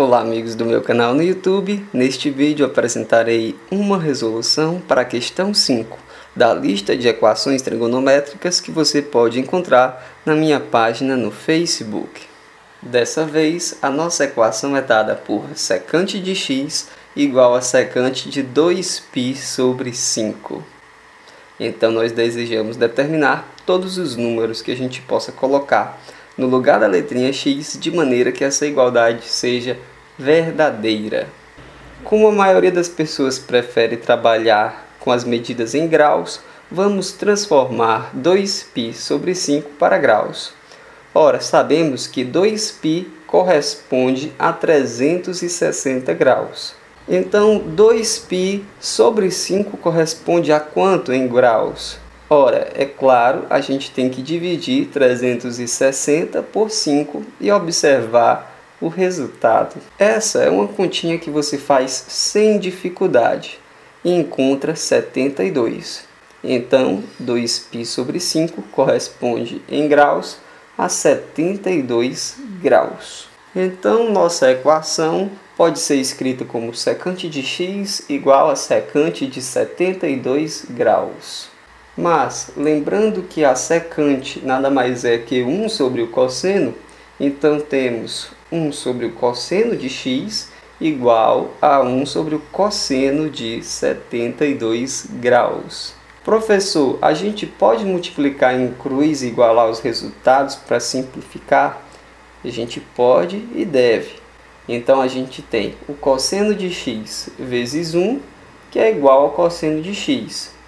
Olá amigos do meu canal no YouTube, neste vídeo apresentarei uma resolução para a questão 5 da lista de equações trigonométricas que você pode encontrar na minha página no Facebook. Dessa vez, a nossa equação é dada por secante de x igual a secante de 2π sobre 5. Então nós desejamos determinar todos os números que a gente possa colocar no lugar da letrinha x de maneira que essa igualdade seja verdadeira. Como a maioria das pessoas prefere trabalhar com as medidas em graus, vamos transformar 2π sobre 5 para graus. Ora, sabemos que 2π corresponde a 360 graus. Então, 2π sobre 5 corresponde a quanto em graus? Ora, é claro, a gente tem que dividir 360 por 5 e observar o resultado. Essa é uma continha que você faz sem dificuldade e encontra 72. Então, 2π sobre 5 corresponde em graus a 72 graus. Então, nossa equação pode ser escrita como secante de x igual a secante de 72 graus. Mas, lembrando que a secante nada mais é que 1 sobre o cosseno, então temos 1 sobre o cosseno de x igual a 1 sobre o cosseno de 72 graus. Professor, a gente pode multiplicar em cruz e igualar os resultados para simplificar? A gente pode e deve. Então a gente tem o cosseno de x vezes 1, que é igual ao cosseno de x.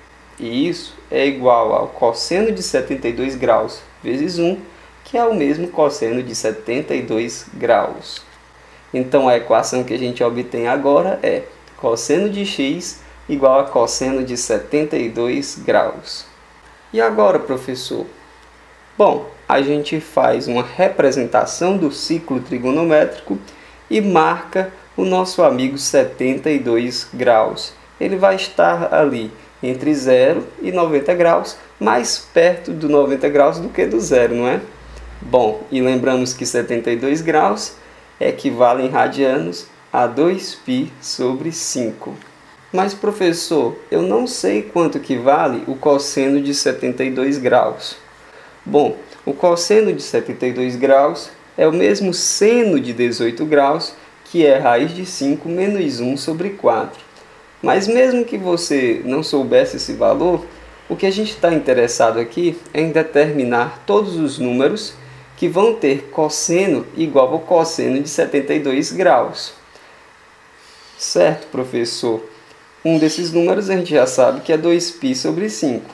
E isso é igual ao cosseno de 72 graus vezes 1, que é o mesmo cosseno de 72 graus. Então a equação que a gente obtém agora é cosseno de x igual a cosseno de 72 graus. E agora, professor? Bom, a gente faz uma representação do ciclo trigonométrico e marca o nosso amigo 72 graus. Ele vai estar ali entre 0 e 90 graus, mais perto do 90 graus do que do zero, não é? Bom, e lembramos que 72 graus equivale em radianos a 2π sobre 5. Mas professor, eu não sei quanto que vale o cosseno de 72 graus. Bom, o cosseno de 72 graus é o mesmo seno de 18 graus, que é raiz de 5 menos 1 sobre 4. Mas mesmo que você não soubesse esse valor, o que a gente está interessado aqui é em determinar todos os números que vão ter cosseno igual ao cosseno de 72 graus. Certo, professor? Um desses números a gente já sabe que é 2π sobre 5.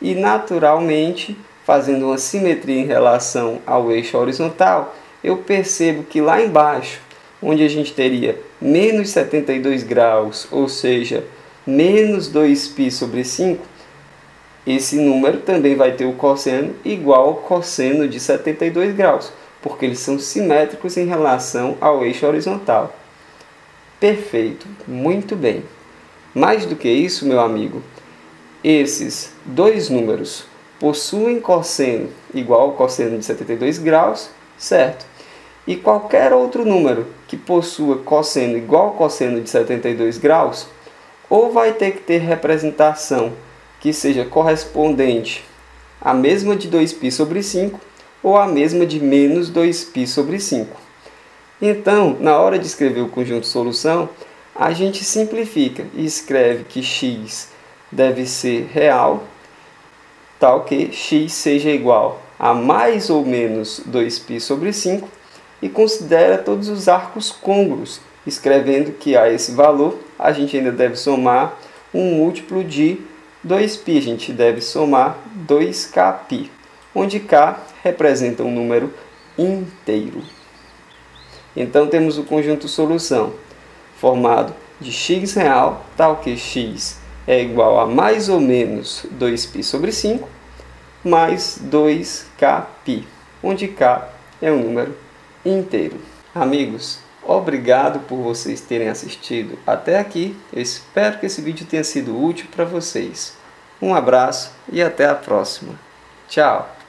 E naturalmente, fazendo uma simetria em relação ao eixo horizontal, eu percebo que lá embaixo onde a gente teria menos 72 graus, ou seja, menos 2π sobre 5, esse número também vai ter o cosseno igual ao cosseno de 72 graus, porque eles são simétricos em relação ao eixo horizontal. Perfeito, muito bem. Mais do que isso, meu amigo, esses dois números possuem cosseno igual ao cosseno de 72 graus, certo? E qualquer outro número que possua cosseno igual ao cosseno de 72 graus, ou vai ter que ter representação que seja correspondente à mesma de 2π sobre 5 ou à mesma de menos 2π sobre 5. Então, na hora de escrever o conjunto solução, a gente simplifica e escreve que x deve ser real, tal que x seja igual a mais ou menos 2π sobre 5 e considera todos os arcos côngruos, escrevendo que a esse valor a gente ainda deve somar um múltiplo de 2π, a gente deve somar 2kπ, onde k representa um número inteiro. Então temos o conjunto solução, formado de x real, tal que x é igual a mais ou menos 2π sobre 5, mais 2kπ, onde k é um número inteiro. Amigos, obrigado por vocês terem assistido até aqui. Eu espero que esse vídeo tenha sido útil para vocês. Um abraço e até a próxima. Tchau!